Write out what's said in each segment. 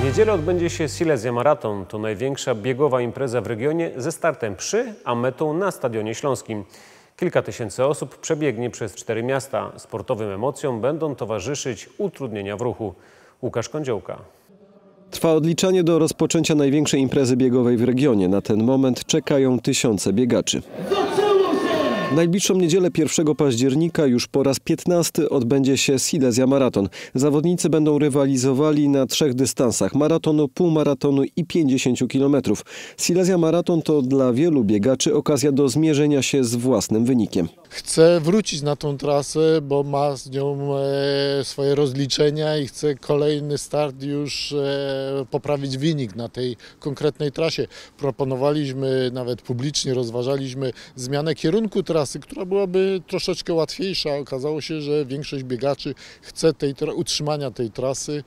W niedzielę odbędzie się Silesia Marathon. To największa biegowa impreza w regionie ze startem przy, a metą na Stadionie Śląskim. Kilka tysięcy osób przebiegnie przez cztery miasta. Sportowym emocjom będą towarzyszyć utrudnienia w ruchu. Łukasz Kądziołka. Trwa odliczanie do rozpoczęcia największej imprezy biegowej w regionie. Na ten moment czekają tysiące biegaczy. Najbliższą niedzielę 1 października już po raz 15 odbędzie się Silesia Maraton. Zawodnicy będą rywalizowali na trzech dystansach: maratonu, półmaratonu i 50 km. Silesia Maraton to dla wielu biegaczy okazja do zmierzenia się z własnym wynikiem. Chcę wrócić na tą trasę, bo ma z nią e, swoje rozliczenia i chcę kolejny start już e, poprawić wynik na tej konkretnej trasie. Proponowaliśmy nawet publicznie, rozważaliśmy zmianę kierunku trasy, która byłaby troszeczkę łatwiejsza. Okazało się, że większość biegaczy chce tej, utrzymania tej trasy,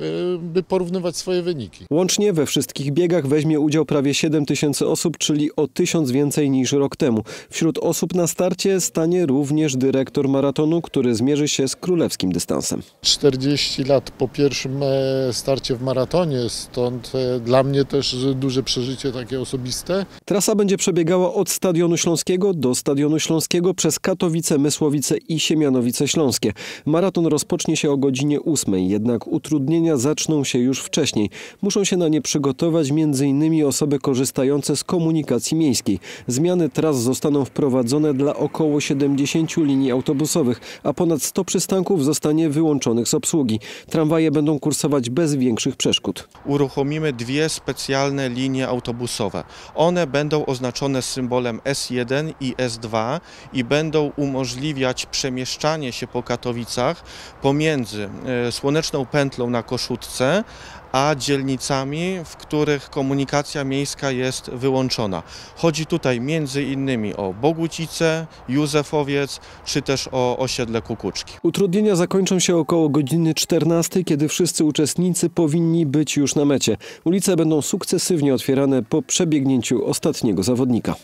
e, by porównywać swoje wyniki. Łącznie we wszystkich biegach weźmie udział prawie 7 tysięcy osób, czyli o tysiąc więcej niż rok temu. Wśród osób na starcie stanie również dyrektor maratonu, który zmierzy się z królewskim dystansem. 40 lat po pierwszym e, starcie w maratonie, stąd e, dla mnie też duże przeżycie takie osobiste. Trasa będzie przebiegała od Stadionu Śląskiego do Stadionu Śląskiego przez Katowice, Mysłowice i Siemianowice Śląskie. Maraton rozpocznie się o godzinie 8, jednak utrudnienia zaczną się już wcześniej. Muszą się na nie przygotować m.in. osoby korzystające z komunikacji miejskiej. Zmiany tras zostaną wprowadzone dla około 70 linii autobusowych, a ponad 100 przystanków zostanie wyłączonych z obsługi. Tramwaje będą kursować bez większych przeszkód. uruchomimy dwie specjalne linie autobusowe. One będą oznaczone symbolem S1 i S2 i będą umożliwiać przemieszczanie się po Katowicach pomiędzy e, Słoneczną Pętlą na Koszutce, a dzielnicami, w których komunikacja miejska jest wyłączona. Chodzi tutaj między innymi o Bogucice, Józefowiec, czy też o osiedle Kukuczki. Utrudnienia zakończą się około godziny 14, kiedy wszyscy uczestnicy powinni być już na mecie. Ulice będą sukcesywnie otwierane po przebiegnięciu ostatniego zawodnika.